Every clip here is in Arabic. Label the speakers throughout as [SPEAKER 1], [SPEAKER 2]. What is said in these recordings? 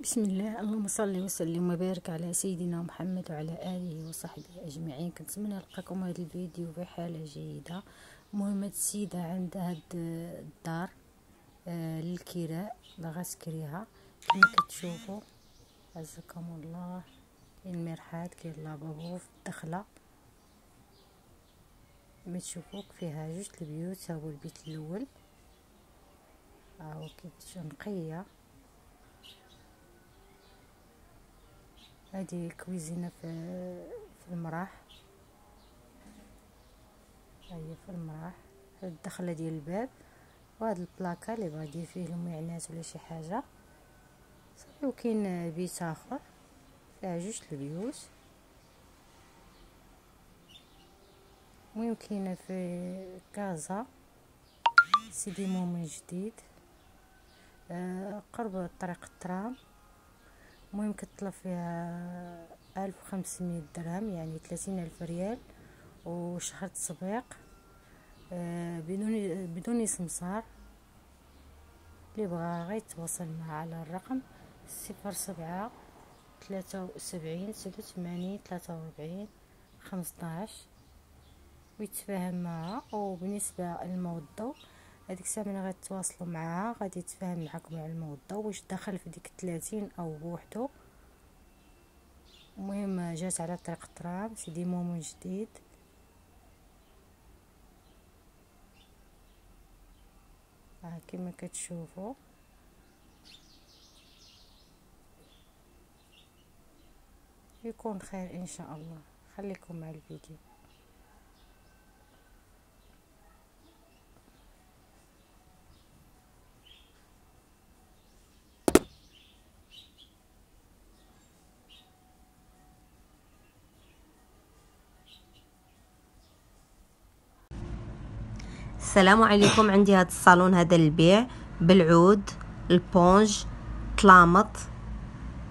[SPEAKER 1] بسم الله. اللهم صل وسلم وبارك على سيدنا محمد وعلى آله وصحبه أجمعين. كنتمنى نلقاكم هذا الفيديو بحاله جيدة. المهم هاد السيدة عندها هاد الدار آه للكراء. باغا تكريها كما كتشوفوا عزكم الله. المرحاض كاين لابابو في الدخلة. كما تشوفوا فيها جوج البيوت. ها هو البيت الأول. ها هو كيفاش نقية. هذه كويزينة في في المراح. هي في المراح. الدخلة ديال الباب. وهذا البلاكا اللي بغا فيه المعينات ولا شي حاجة. صافي وكاين بيت آخر. فيها جوج البيوت. المهم كاينة في كازا. سيدي مومن جديد. آه قرب طريق الترام. المهم كتطلب فيها ألف وخمسمية درهم يعني ثلاثين ألف ريال وشهر تسويق آه بدون بدون سمسار اللي بغا غير يتواصل معها على الرقم صفر سبعة ثلاثة وسبعين ستة وثمانين ثلاثة وربعين خمسطاش ويتفاهم معها وبالنسبة للموضوع هذيك الساعة ملي غتواصلوا معاها غادي يتفاهم معكم على الموضوع واش دخل في ديك 30 أو بوحدو المهم جات على طريق التراب سيدي مومو جديد. ها كما كتشوفوا يكون خير إن شاء الله. خليكم مع الفيديو.
[SPEAKER 2] السلام عليكم. عندي هذا الصالون هذا للبيع بالعود البونج طلامط.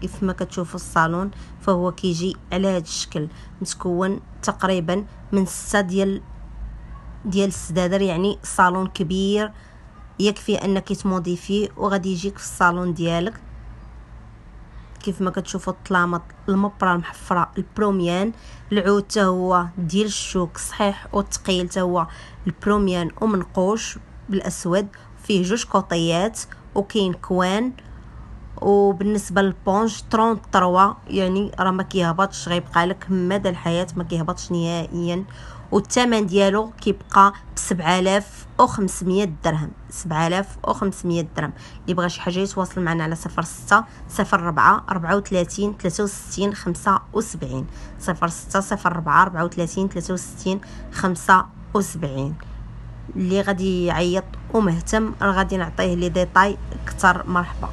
[SPEAKER 2] كيف ما كتشوفوا الصالون فهو كيجي على هذا الشكل. متكون تقريبا من ستة ديال ديال السدادر يعني صالون كبير. يكفي أنك تموضي فيه وغادي يجيك في الصالون ديالك. كيف ما كتشوفوا الطلامط المبره المحفره البروميان العود حتى هو ديال الشوك صحيح والثقيل حتى هو. البروميان ومنقوش بالأسود فيه جوج كوطيات وكاين كوان. وبالنسبة للبونج 33 يعني راه ما كيهبطش غيبقى لك مدى الحياة ما كيهبطش نهائيا. والثمن ديالو كيبقى ب 7500 درهم 7500 درهم. اللي بغى شي حاجة يتواصل معنا على 06 04 34 63 75 06 04 34 63 75 اللي غادي يعيط ومهتم راه غادي نعطيه لي ديتاي أكثر مرحبا.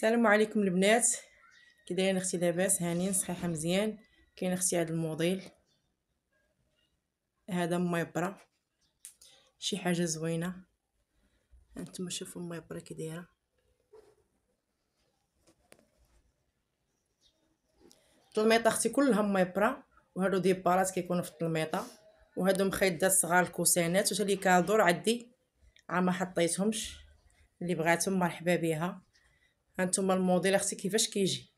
[SPEAKER 3] السلام عليكم البنات. كي دايرين أختي لاباس هانيين صحيحة مزيان. كاين أختي هذا الموديل. هذا ميبرا. شي حاجة زوينة. هانتوما شوفوا الميبرا كي دايرة. الطلميطه أختي كلها ميبرا وهادو ديبارات كيكونوا في الطلميطه وهادو مخيدات صغار الكوسانات وتا les cale-dos عندي عا ما حطيتهمش. اللي بغاتهم مرحبا بها هانتوما الموديل أختي كيفاش كيجي.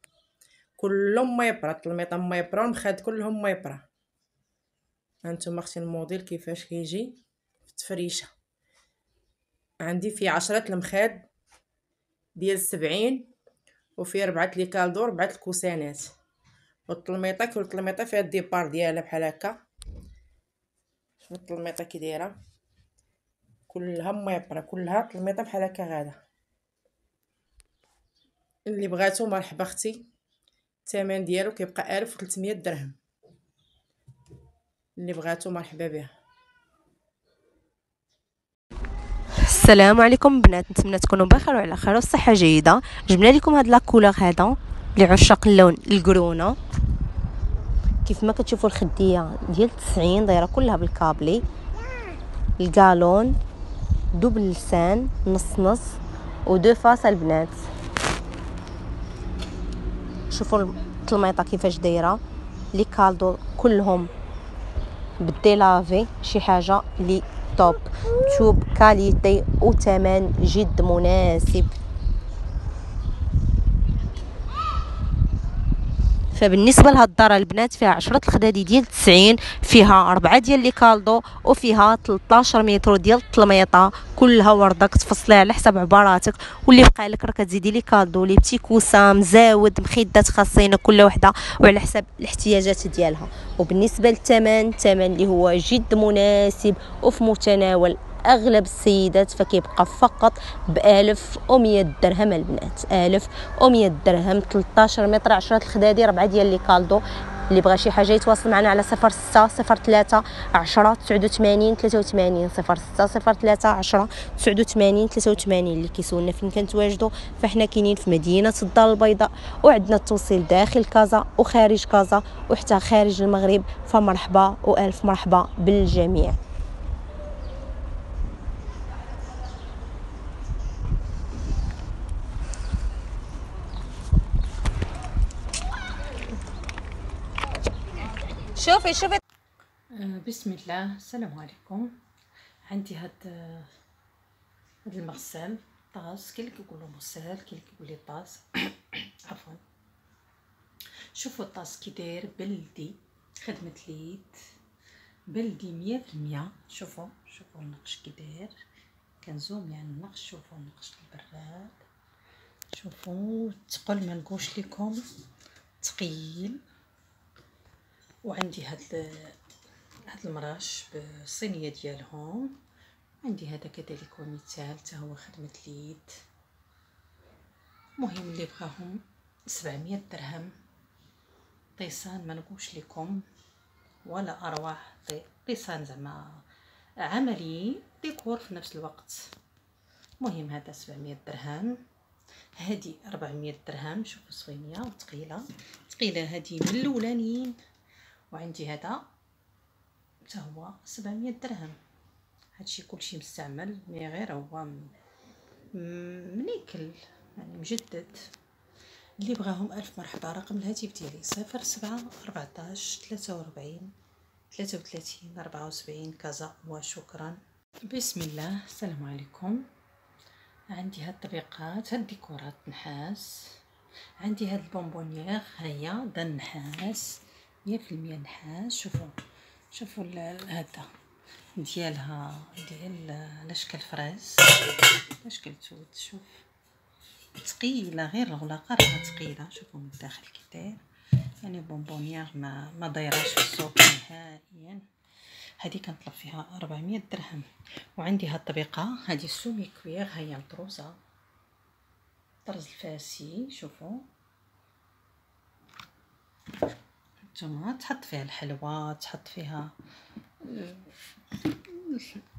[SPEAKER 3] كلهم ميبرا الطلميطه ميبرا المخاد كلهم ميبرا هانتوما أختي الموديل كيفاش كيجي؟ في التفريشه عندي فيه عشرة المخاد ديال سبعين وفيه ربعة les cale-dos ربعة الكوسانات. والطلميطه كل طلميطه فيها الديبار ديالها بحال هكا. شوف الطلميطه كي دايرة. كلها ميبرا كلها طلميطه بحال هكا غادا. اللي بغاتو مرحبا أختي. الثمن ديالو كيبقى 1300 درهم. اللي بغاتو مرحبا بها.
[SPEAKER 2] السلام عليكم بنات نتمنى تكونوا بخير وعلى خير والصحه جيدة. جبنا لكم هاد la couleur هذا لعشاق اللون ال grenat كيف ما كتشوفوا الخدية ديال 90 دايرة كلها بال câblé. ال galon double لسان نص نص و deux faces البنات شوفوا الطلميطه كيفاش دايرة. les cale-dos كلهم بال délavé شي حاجة اللي top. top qualité وثمن جد مناسب. فبالنسبة لهاد الدار البنات فيها عشرة الخدادي ديال 90 فيها أربعة ديال les cale-dos وفيها 13 متر ديال الطلميطه كلها وردة كتفصليها على حسب عباراتك. واللي بقى لك راه كتزيدي لي كالدو لي بتي كوسا مزاود مخدات خاصين كل وحدة وعلى حسب الاحتياجات ديالها. وبالنسبة للثمن الثمن اللي هو جد مناسب وفي متناول أغلب السيدات فكيبقى فقط ب 1100 درهم البنات. 1100 درهم 13 متر 10 الخدادي 4 ديال لي كالدو. اللي بغى شي حاجة يتواصل معنا على 06 03 10 89 83 06 03 10 89 83 اللي كيسولنا فين كنتواجدوا فاحنا كاينين في مدينة الدار البيضاء وعندنا التوصيل داخل كازا وخارج كازا وحتى خارج المغرب. فمرحبا وألف مرحبا بالجميع. شوفي شوفي.
[SPEAKER 4] آه، بسم الله. السلام عليكم. عندي هاد آه، هاد المغسل طاس. كاين اللي كيقولوا مغسل كاين اللي كيقول لي طاس. عفوا. شوفوا الطاس كي داير بلدي خدمة اليد بلدي مية في المية. شوفوا شوفوا النقش كي داير. كنزوم يعني النقش شوفوا النقش البراد. شوفوا تقل ما نقولش لكم ثقيل وعندي هاد هاد المراش بالصينية ديالهم. عندي هذا كذلك مثال حتى هو خدمة اليد المهم اللي بغاهم 700 درهم. طيسان ما نقولش لكم ولا أرواح طيسان زعما عملي ديكور في نفس الوقت. مهم هذا 700 درهم. هذه 400 درهم شوفوا صوينية وثقيلة. ثقيلة هذه من الأولانيين. وعندي هذا حتى هو 700 درهم. هادشي كلشي مستعمل مي غير هو منيكل يعني مجدد. اللي بغاهم ألف مرحبا رقم الهاتف ديالي صفر سبعة أربعتاش ثلاثة وربعين ثلاثة وثلاثين أربعة وسبعين كذا وشكرا. بسم الله السلام عليكم. عندي هاد الطبيقات هاد ديكورات نحاس. عندي هاد ال bonbonnière هيا دا النحاس مية في المية نحاس شوفوا شوفوا هذا ديالها ديال الاشكال فريز. الاشكال توت شوف. ثقيله غير الغلاقة راها ثقيله شوفوا من الداخل كي داير. يعني bonbonnière ما ما دايراش في السوق نهائيا. هذه كنطلب فيها 400 درهم. وعندي هاد الطبيقة. هذه semi cuivre. هي مطروزه طرز الفاسي شوفوا نتوما تحط فيها الحلوى تحط فيها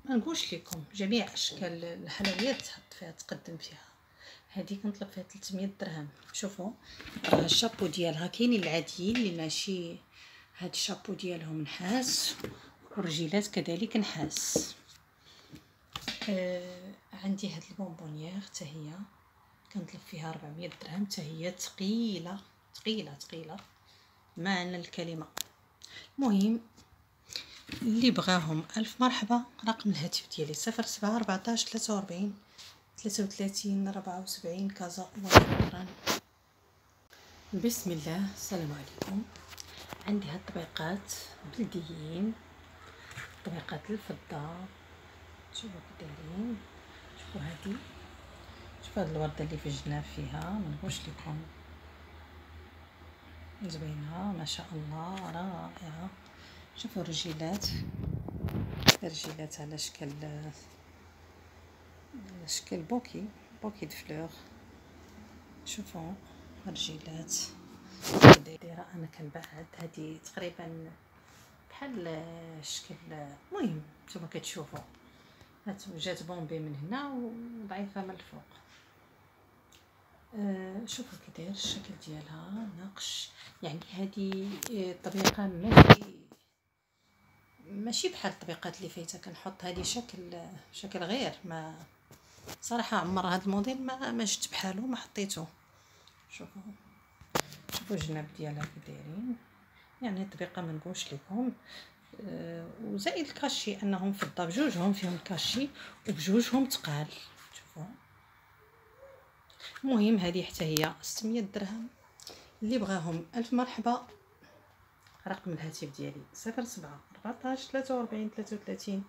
[SPEAKER 4] ما نقولش لكم جميع أشكال الحلويات تحط فيها تقدم فيها. هذه كنطلب فيها 300 درهم. شوفوا راه الشابو ديالها كاينين العاديين اللي ماشي هاد الشابو ديالهم نحاس والرجيلات كذلك نحاس. آه عندي هاد البونبونيير حتى هي. كنطلب فيها 400 درهم حتى هي ثقيله ثقيله ثقيله معنى الكلمة. المهم اللي بغاهم ألف مرحبا رقم الهاتف ديالي صفر سبعة ربعتاش ثلاثة وربعين ثلاثة وثلاثين ربعة وسبعين كازا وشكرا بسم الله السلام عليكم. عندي هاد الطبيقات بلديين. طبيقات الفضة. شوفوا كي دايرين. شوفوا هادي. شوفوا هاد الوردة اللي في الجناب فيها منقولش لكم. زوينة ما شاء الله رائعة. شوفوا الرجيلات. الرجيلات على شكل على شكل بوكي bouquet de fleurs شوفوا الرجيلات. دايرة أنا كنبعد هذه تقريبا بحال شكل المهم نتوما كتشوفوا. جات bombée من هنا وضعيفة من الفوق. آه شوفوا كي داير الشكل ديالها نقش يعني هذه الطريقة ماشي ماشي بحال الطبيقات اللي فايتة. كنحط هذه شكل شكل غير. ما صراحة عمر هذا الموديل ما ما جبت بحالو ما حطيته. شوفوا شوفوا الجناب ديالها كي دايرين. يعني الطبيقه ما نقولش لكم.
[SPEAKER 5] آه، وزائد الكاشي أنهم فضه بجوجهم فيهم الكاشي وبجوجهم تقال. شوفوا. المهم هذه حتى هي 600 درهم. اللي بغاهم ألف مرحبا. رقم الهاتف ديالي صفر سبعة 14 43 33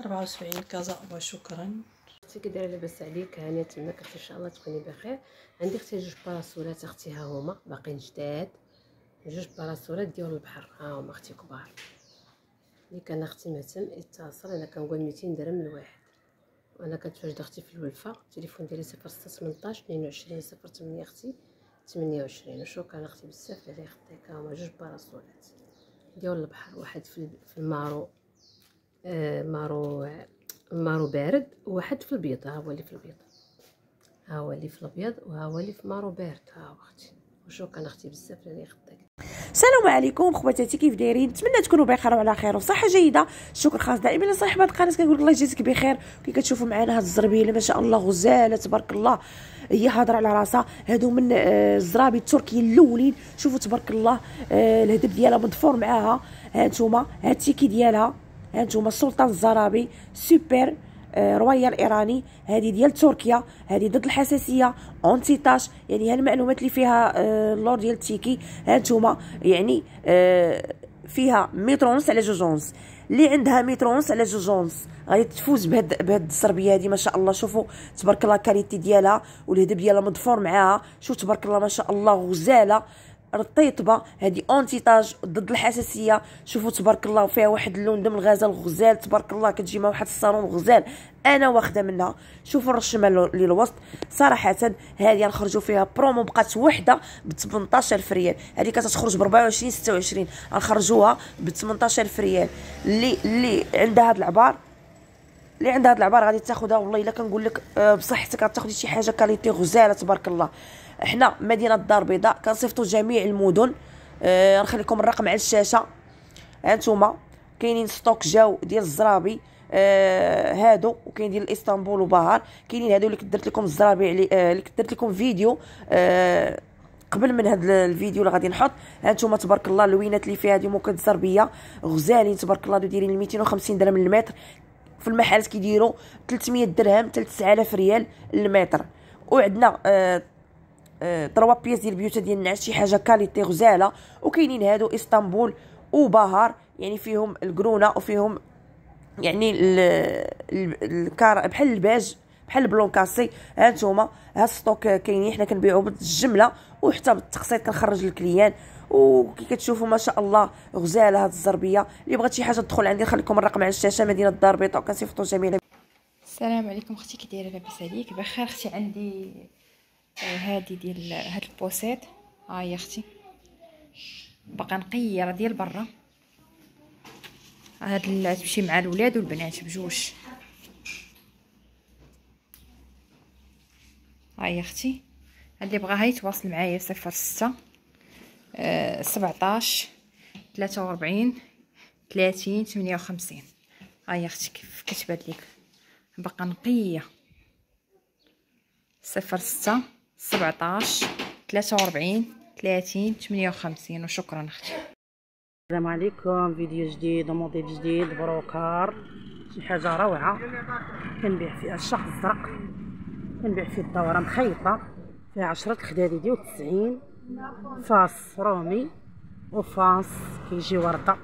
[SPEAKER 5] 74 كازا وشكرا.
[SPEAKER 6] أختي كي دايرة لاباس عليك هانيه تماك أختي إن شاء الله تكوني بخير. عندي أختي جوج باراسولات أختي ها هما باقيين جداد. جوج باراسولات ديال البحر ها هما أختي كبار. اللي كان أختي مهتم يتصل أنا كنقول 200 درهم الواحد وأنا كنتواجد أختي في الولفه التليفون ديالي 0618 22 08 أختي 28 وشكرا أختي بزاف على خديك هما جوج باراسولات. ديال البحر واحد في ال marron آه marron marron بارد وواحد في البيض ها هو اللي في البيض. ها هو اللي في الابيض وها هو اللي في marron بارد ها أختي. وشكرا أختي بزاف على خديك
[SPEAKER 7] السلام عليكم خواتاتي كيف دايرين؟ نتمنى تكونوا بخير وعلى خير. وصحة جيدة. شكر خاص دائما لصاحب هذه القناة. كنقول الله يجازيك بخير. كي كتشوفوا معنا هاد الزربية ما شاء الله غزالة تبارك الله. هي هضره على راسها. هادو من آه، الزرابي التركي الأولين. شوفوا تبارك الله آه، الهدب ديالها مضفور معاها. هانتوما هاد ال ticket ديالها. هانتوما السلطان الزرابي. سوبر. آه، royal ايراني هذه ديال تركيا هذه ضد الحساسية anti-tache يعني هالمعلومات اللي فيها آه، اللور ديال ال ticket هانتوما يعني آه، فيها متر ونص على جوج ونص اللي عندها متر ونص على جوج ونص غادي تفوز بهاد بهاد الزربية هذه ما شاء الله. شوفوا تبارك الله qualité ديالها والهدب ديالها مضفور معاها. شوف تبارك الله ما شاء الله غزالة. رطيطبة. هذه anti-tache ضد الحساسية. شوفوا تبارك الله فيها واحد اللون دم الغزال غزال تبارك الله كتجي مع واحد الصالون غزال. أنا واخدة منها. شوفوا الرشمة للوسط. صراحة هذه نخرجوا فيها برومو بقات وحدة ب 18000 ريال هذه كتخرج ب 24 26 غنخرجوها ب 18000 ريال اللي اللي عندها هذا العبار. اللي عندها هذا العبار غادي تاخذها والله إلا كنقول لك آه، بصحتك غتاخذي شي حاجة qualité غزالة تبارك الله. حنا مدينة الدار البيضاء كنصيفطوا جميع المدن. آه نخلي لكم الرقم على الشاشة. هانتوما كاينين stock جاو ديال الزرابي. آه هادو وكاين ديال إسطنبول وبهار. كاينين هادو اللي درت لكم الزرابي آه اللي درت لكم فيديو. آه قبل من هذا الفيديو اللي غادي نحط هانتوما تبارك الله اللوينات اللي فيها هذه moquette زربيه غزالين تبارك الله دايرين 250 درهم للمتر. في المحلات كيديروا 300 درهم حتى 9000 ريال المتر وعندنا آه trois pièces ديال البيوت ديال النعاس شي حاجة qualité غزالة وكاينين هادو إسطنبول وبهار يعني فيهم ال grenat وفيهم يعني ال clair بحال الباج بحال ال blanc cassé ها ال stock كاينين حنا كنبيعو بالجملة وحتى بالتقسيط كنخرج لل client. وكي كتشوفوا ما شاء الله غزالة هاد الزربية. اللي بغات شي حاجة تدخل عندي نخليكم الرقم على الشاشة مدينة الدار البيضاء وكنصيفطوا جميلة.
[SPEAKER 8] السلام عليكم أختي كي دايره لاباس عليك. بخير أختي عندي هادي ديال هاد ال poussette. ها هي أختي. باقا نقيه ديال برا. هاد تمشي مع الولاد والبنات بجوج. ها هي أختي. اللي بغاها يتواصل معايا صفر ستة آه سبعطاش تلاتة وربعين تلاتين تمنية وخمسين. أختي كيف كتبان ليك باقا نقية. صفر ستة سبعطاش تلاتة وربعين تلاتين تمنية وخمسين وشكرا أختي.
[SPEAKER 9] السلام عليكم. فيديو جديد وموديل جديد بروكار. شي حاجة روعه كنبيع فيها الشخص الزرق. كنبيع فيه الدورة مخيطة. فيها عشرة الخدادي ديال تسعين. فاس رومي وفاس كيجي وردة.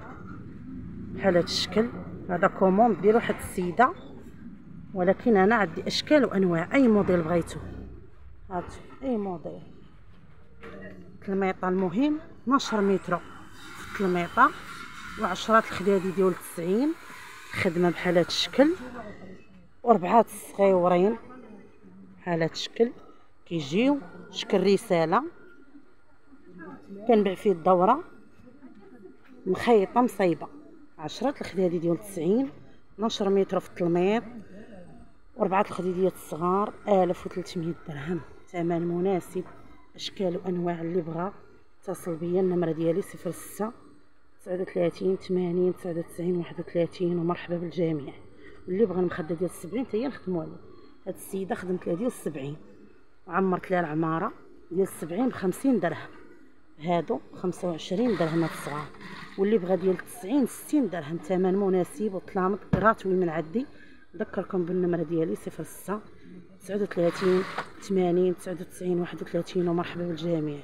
[SPEAKER 9] بحال هاد الشكل. هذا commande ديال واحد السيدة. ولكن أنا عندي أشكال وأنواع. أي موديل بغيتو. هات اي موديل الميطه المهم 12 متر في الميطه وعشرات الخدادي ديال 90 خدمة بحال هاد الشكل. وربعات صغيورين بحال هاد الشكل. كيجيو شكل رسالة. كنبيع فيه الدورة. مخيطة مصيبه عشرات الخدادي ديال 90 12 متر في التلميط. وربعة الخديديات الصغار ألف وثلاثمية درهم. ثمن مناسب أشكال وأنواع اللي بغا اتصل بيا النمرة ديالي صفر ستة تسعة وثلاثين ثمانين تسعة وتسعين واحد وثلاثين ومرحبا بالجميع. واللي بغا المخدة ديال السبعين تاهي نخدمو عليه هاد السيدة خدمت لها ديال السبعين. وعمرت لها العمارة ديال السبعين بخمسين درهم. هادو خمسة وعشرين درهم هاد الصغار. واللي بغا ديال تسعين ستين درهم. ثمن مناسب وطلامط غراتوي من عندي. نذكركم بالنمرة ديالي صفر ستة. تسعود وثلاثين ثمانين تسعود وتسعين واحد وثلاثين ومرحبا بالجميع.